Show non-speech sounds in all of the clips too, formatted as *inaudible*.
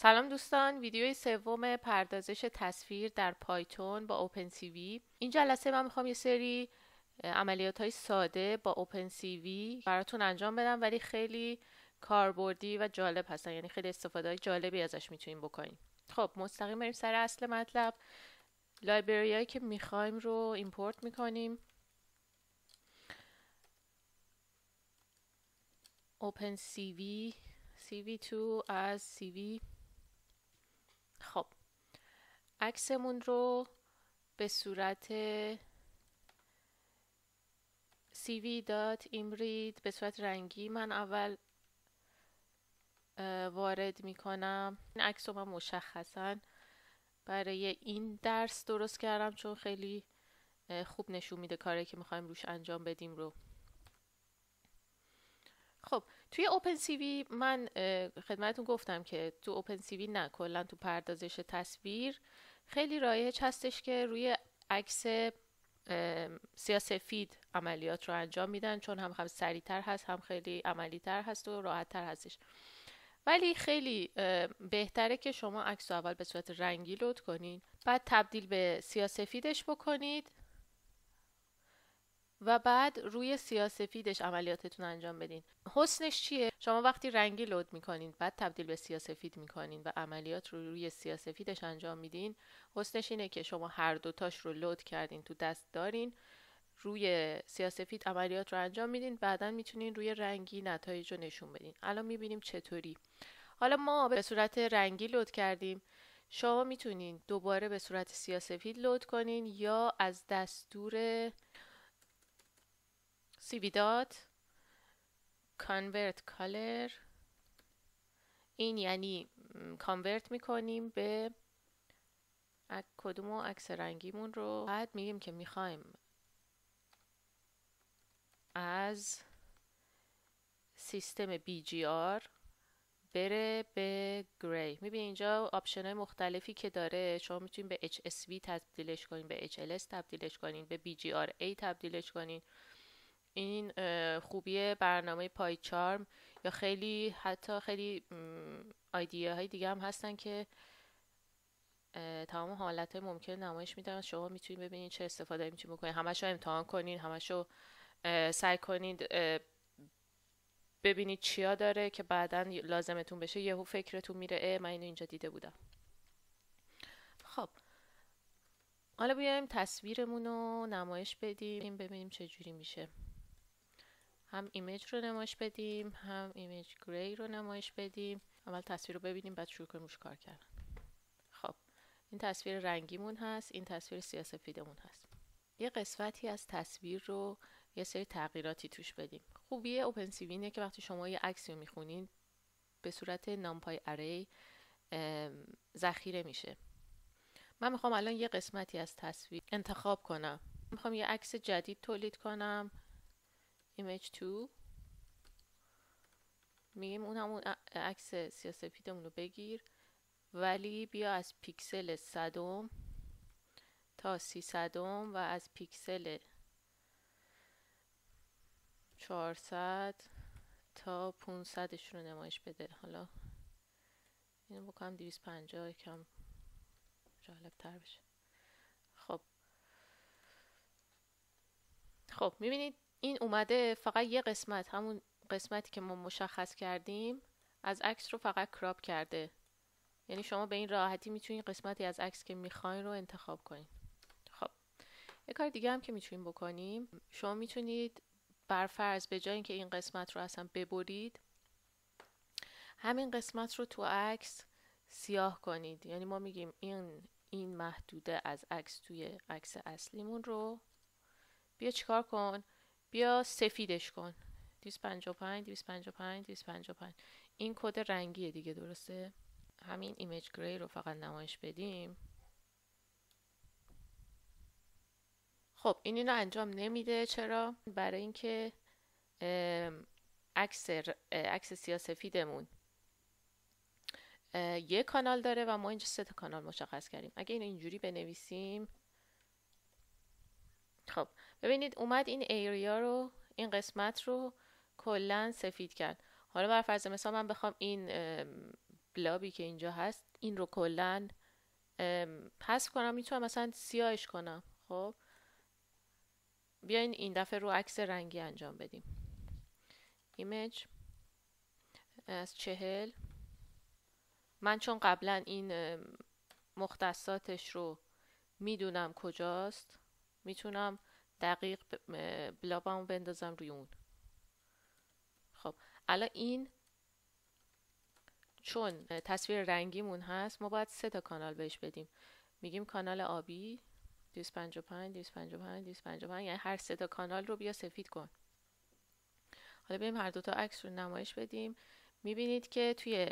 سلام دوستان ویدیوی سوم پردازش تصویر در پایتون با OpenCV این جلسه من می‌خوام یه سری عملیات های ساده با OpenCV براتون انجام بدم ولی خیلی کاربردی و جالب هستن. یعنی خیلی استفاده های جالبی ازش می‌تونیم بکنیم. خب مستقیم بریم سر اصل مطلب. library هایی که می‌خوایم رو import می‌کنیم. OpenCV CV2 از CV خب عکسمون رو به صورت cv.imread به صورت رنگی. من اول وارد می‌کنم. این عکس رو من مشخصا برای این درس درست کردم چون خیلی خوب نشون میده کاری که می‌خوایم روش انجام بدیم رو. خب توی اوپن سی وی من خدمتون گفتم که تو اوپن سی وی نه کلا تو پردازش تصویر خیلی رایج هستش که روی عکس سیاسفید عملیات رو انجام میدن چون هم خیلی سریعتر هست هم خیلی عملی تر هست و راحت تر هستش. ولی خیلی بهتره که شما عکس اول به صورت رنگی لود کنین بعد تبدیل به سیاسفیدش بکنید. و بعد روی سیاسفیدش عملیاتتون انجام بدین. حسنش چیه؟ شما وقتی رنگی لود می‌کنین بعد تبدیل به سیاسفید می‌کنین و عملیات رو روی سیاسفیدش انجام میدین حسنش اینه که شما هر دوتاش رو لود کردین تو دست دارین روی سیاسفید عملیات رو انجام میدین بعدا می‌تونین روی رنگی نتایج رو نشون بدین. الان می‌بینیم چطوری. حالا ما به صورت رنگی لود کردیم. شما می‌تونین دوباره به صورت سیاسفید لود کنین یا از دستور dot convert color. این یعنی convert می‌کنیم به کدوم عکس رنگیمون رو. بعد میگیم که می‌خوایم از سیستم BGR بره به gray می‌بینید اینجا option های مختلفی که داره. شما می‌تونید به HSV تبدیلش کنین به HLS تبدیلش کنین به BGRA تبدیلش کنین. این خوبی برنامه پایچارم یا خیلی حتی خیلی آیدیه های دیگه هم هستن که تمام حالت های ممکن نمایش میدن. شما می‌تونید ببینید چه استفاده می‌تونید بکنید. همش رو امتحان کنید همش رو سعی کنید ببینید چیا داره که بعدا لازمتون بشه. یهو فکرتون میره اه من اینو اینجا دیده بودم. خب. حالا بیایم تصویرمون رو نمایش بدیم ببینیم چه جوری میشه. هم image رو نمایش بدیم هم image gray رو نمایش بدیم. اول تصویر رو ببینیم بعد شروع کنیم کار کردن. خب این تصویر رنگیمون هست این تصویر سیاسفیدمون هست. یه قسمتی از تصویر رو یه سری تغییراتی توش بدیم. خوبی OpenCV اینه که وقتی شما یه عکسی رو می‌خونین به صورت NumPy array ذخیره میشه. من می‌خوام الان یه قسمتی از تصویر انتخاب کنم. می‌خوام یه عکس جدید تولید کنم. Image 2 میگیم اون همون عکس سیاسفیدمون رو بگیر. ولی بیا از پیکسل صدم تا سی صدم و از پیکسل 400 تا 500 رو نمایش بده. حالا اینو بکنم 250 کم جالب تر بشه. خب. خب می‌بینید این اومده فقط یه قسمت همون قسمتی که ما مشخص کردیم از عکس رو فقط کراپ کرده. یعنی شما به این راحتی می‌تونید قسمتی از عکس که می‌خواین رو انتخاب کنید خب یه کار دیگه هم که می‌تونیم بکنیم شما می‌تونید برفرض به جای اینکه این قسمت رو اصلا ببرید همین قسمت رو تو عکس سیاه کنید. یعنی ما میگیم این این محدوده از عکس توی عکس اصلیمون رو. بیا چیکار کن؟ بیا سفیدش کن. 255 255 255 این کد رنگیه دیگه درسته؟ همین ایمیج گری رو فقط نمایش بدیم. خب این اینو انجام نمیده. چرا؟ برای اینکه عکس عکس سیاسفیدمون یه کانال داره و ما اینجا سه تا کانال مشخص کردیم. اگه اینو اینجوری بنویسیم. خب ببینید اومد این ایریا رو این قسمت رو کلا سفید کرد. حالا بر فرض مثال من بخوام این بلابی که اینجا هست این رو کلا حذف کنم می‌تونم مثلا سیاهش کنم. خب؟ بیاین این دفعه رو عکس رنگی انجام بدیم. ایمیج از چهل. من چون قبلا این مختصاتش رو می‌دونم کجاست می‌تونم دقیق بلابمو بندازم روی اون. خب الان این چون تصویر رنگیمون هست ما باید سه تا کانال بهش بدیم. میگیم کانال آبی 255 255 255 یعنی هر سه تا کانال رو بیا سفید کن. حالا بریم هر دو تا عکس رو نمایش بدیم. می‌بینید که توی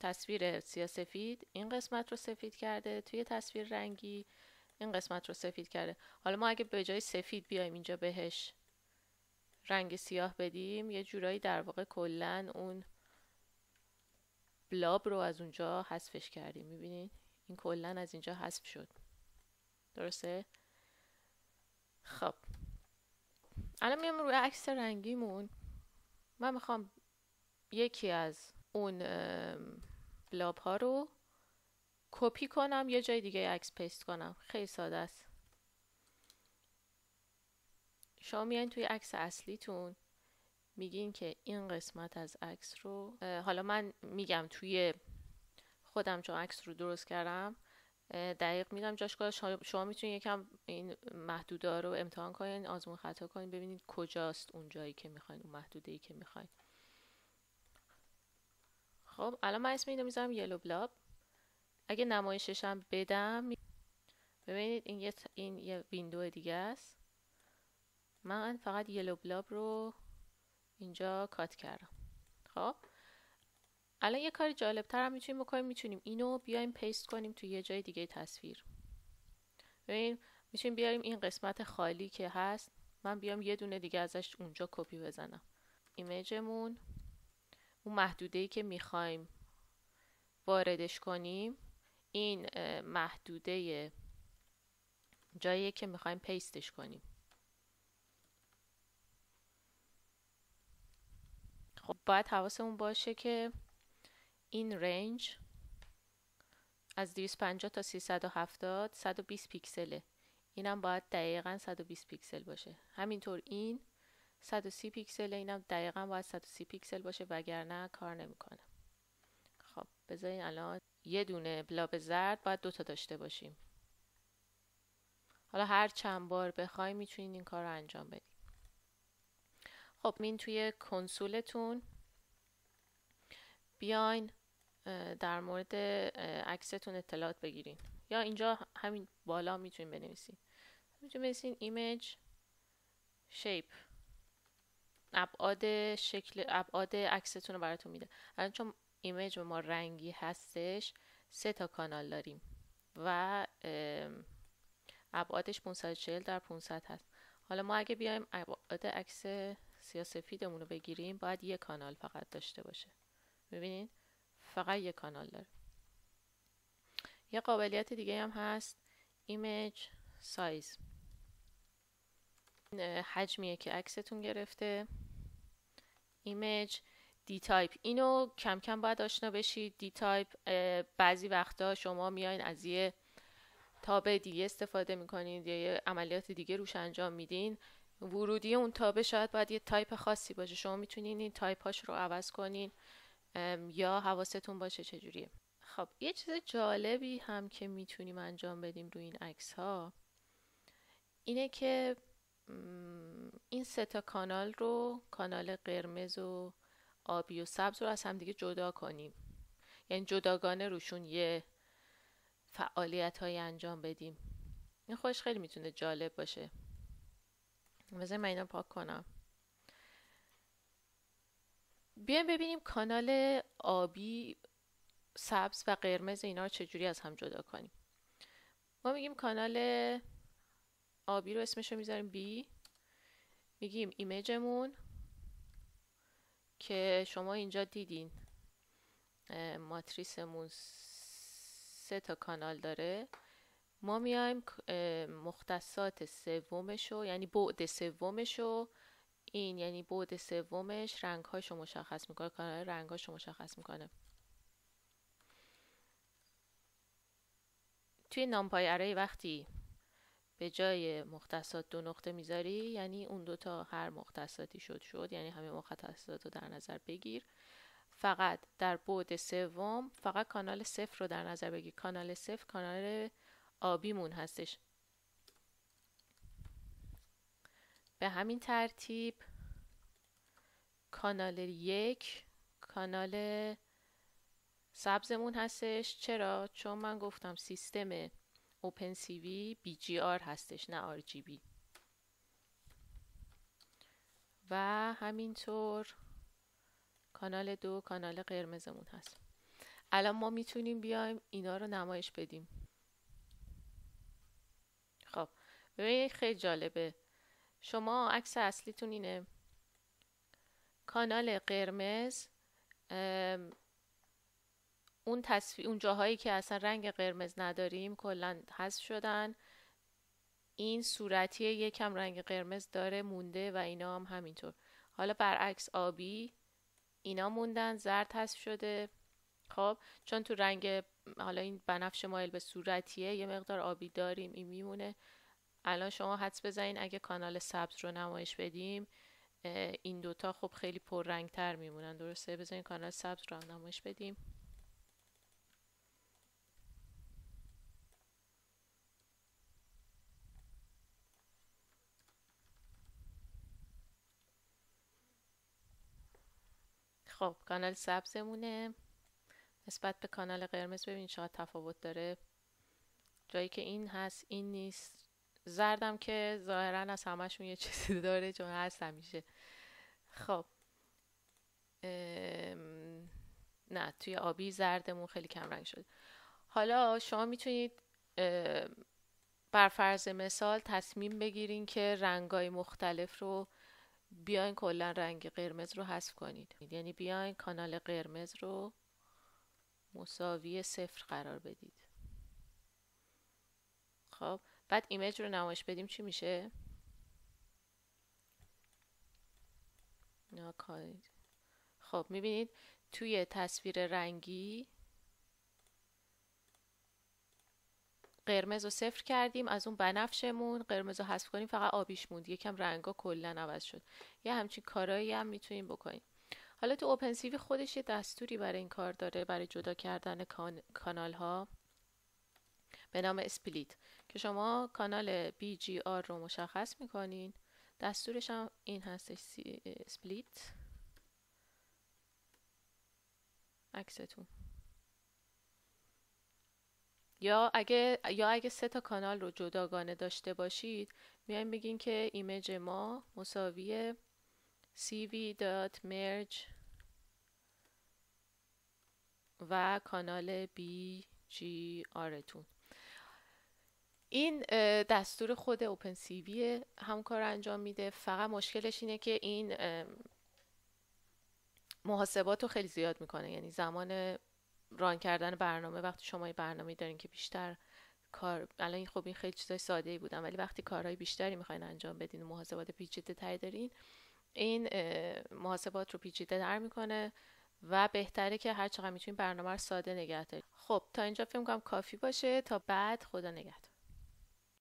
تصویر سیاسفید این قسمت رو سفید کرده توی تصویر رنگی این قسمت رو سفید کرده. حالا ما اگه به جای سفید بیایم اینجا بهش رنگ سیاه بدیم یه جورایی در واقع کلا اون blob رو از اونجا حذفش کردیم. می‌بینید این کلا از اینجا حذف شد. درسته؟ خب. الان میام روی عکس رنگیمون. من می‌خوام یکی از اون blob ها رو کپی کنم یه جای دیگه عکس paste کنم. خیلی ساده است. شما میایین توی عکس اصلیتون میگین که این قسمت از عکس رو حالا من میگم توی خودم چون عکس رو درست کردم دقیق میدم جاش شما می‌تونید یکم این محدوده رو امتحان کنین آزمون خطا کنین ببینید کجاست اون جایی که می‌خواین اون محدوده ای که می‌خواین. خب الان من اسم اینو می‌ذارم یلو بلاب اگه نمایششم بدم ببینید این یه, این یه ویندو دیگه است. من فقط yellow blob رو اینجا cut کردم. خب؟ الان یه کاری جالب تر هم می‌تونیم بکنیم می‌تونیم اینو بیایم paste کنیم توی یه جای دیگه تصویر. ببین می‌تونیم بیاریم این قسمت خالی که هست. من بیام یه دونه دیگه ازش اونجا کپی بزنم. image مون اون محدوده ای که می‌خوایم واردش کنیم. این محدوده جایی که می‌خوایم paste ش کنیم. خب باید حواسمون باشه که این range از 250 تا 370 120 پیکسله. اینم باید دقیقا 120 پیکسل باشه. همینطور این 130 پیکسل اینم دقیقا باید 130 پیکسل باشه وگرنه کار نمی‌کنه. خب بذارین الان یه دونه blob زرد باید دوتا داشته باشیم. حالا هر چند بار بخوایم می‌تونین این کار رو انجام بدیم خب این توی کنسولتون بیاین در مورد عکستون اطلاعات بگیرین. یا اینجا همین بالا می‌تونین بنویسین. می‌تونین بنویسین image shape ابعاد شکل ابعاد عکستون رو براتون میده الان چون image ما رنگی هستش سه تا کانال داریم و ابعادش 540 در 500 هست. حالا ما اگه بیایم ابعاد عکس سیاسفیدمون رو بگیریم باید یه کانال فقط داشته باشه. ببینین؟ فقط یه کانال داره. یه قابلیت دیگه هم هست. image size. حجمیه که عکستون گرفته. image dtype اینو کم کم باید آشنا بشید. dtype بعضی وقتا شما میاین از یه تابع دیگه استفاده می‌کنید یا یه عملیات دیگه روش انجام میدین. ورودی اون تابعه شاید باید یه تایپ خاصی باشه. شما می‌تونین این تایپ هاش رو عوض کنین یا حواستون باشه چجوریه. خب یه چیز جالبی هم که می‌تونیم انجام بدیم روی این عکس ها اینه که این سه تا کانال رو کانال قرمز و آبی و سبز رو از همدیگه جدا کنیم. یعنی جداگانه روشون یه فعالیت های انجام بدیم. این خوش خیلی می‌تونه جالب باشه. بذار من اینا پاک کنم. بیایم ببینیم کانال آبی سبز و قرمز اینا رو چجوری از هم جدا کنیم. ما میگیم کانال آبی رو اسمش رو می‌ذاریم بی. میگیم ایمیجمون که شما اینجا دیدین. ماتریسمون سه تا کانال داره. ما میایم مختصات سومش رو یعنی بعد سومش رو این یعنی بعد سومش رنگهاش رو مشخص می‌کنه کانال رنگهاش رو مشخص می‌کنه. توی نامپای اره وقتی به جای مختصات دو نقطه می‌ذاری یعنی اون دوتا هر مختصاتی شد شد. یعنی همه مختصات رو در نظر بگیر. فقط در بعد سوم فقط کانال صفر رو در نظر بگیر. کانال صفر کانال آبیمون هستش. به همین ترتیب کانال یک کانال سبزمون هستش. چرا؟ چون من گفتم سیستم اوپن سی وی بی جی آر هستش نه آر جی بی. و همینطور کانال دو کانال قرمزمون هست. الان ما می‌تونیم بیایم اینا رو نمایش بدیم. خب ببینید خیلی جالبه. شما عکس اصلیتون اینه. کانال قرمز اون تصویر اون جاهایی که اصلا رنگ قرمز نداریم کلا حذف شدن. این صورتی یکم رنگ قرمز داره مونده و اینا هم همینطور. حالا برعکس آبی اینا موندن زرد حذف شده. خب چون تو رنگ حالا این بنفش مایل به صورتیه یه مقدار آبی داریم این میمونه. الان شما حدس بزنین اگه کانال سبز رو نمایش بدیم این دوتا خب خیلی پررنگ تر میمونن. درسته؟ بزنین کانال سبز رو هم نمایش بدیم. خب کانال سبزمونه. نسبت به کانال قرمز ببینید چقدر تفاوت داره. جایی که این هست این نیست. زردم که ظاهرا از همشون یه چیزی *laughs* داره چون هست همیشه. خب. نه توی آبی زردمون خیلی کم رنگ شد حالا شما می‌تونید بر فرض مثال تصمیم بگیرین که رنگای مختلف رو بیاین کلا رنگ قرمز رو حذف کنید. یعنی بیاین کانال قرمز رو مساوی صفر قرار بدید. خب بعد ایمیج رو نمایش بدیم. چی میشه؟ خب می‌بینید توی تصویر رنگی قرمز رو صفر کردیم از اون بنفشمون قرمز رو حذف کنیم فقط آبیش موند. یکم رنگا کلا عوض شد. یه همچین کارایی هم می‌تونیم بکنیم. حالا تو اوپن سیوی خودش یه دستوری برای این کار داره برای جدا کردن کانال ها به نام split که شما کانال BGR رو مشخص می‌کنین. دستورش هم این هستش split عکستون. یا اگه یا اگه سه تا کانال رو جداگانه داشته باشید میایم بگین که image ما مساوی cv.merge و کانال BGR تون. این دستور خود اوپن سی وی هم کار انجام میده. فقط مشکلش اینه که این محاسبات رو خیلی زیاد می‌کنه. یعنی زمان ران کردن برنامه وقتی شما یه برنامه دارین که بیشتر کار الان خب این خیلی چیزای ساده ای بودن ولی وقتی کارهای بیشتری می‌خواین انجام بدین و محاسبات پیچیده تری دارین این محاسبات رو پیچیده در می‌کنه و بهتره که هر چقدر می‌تونین برنامه رو ساده نگه دارید خب تا اینجا فکر کنم کافی باشه. تا بعد خدا نگهدار.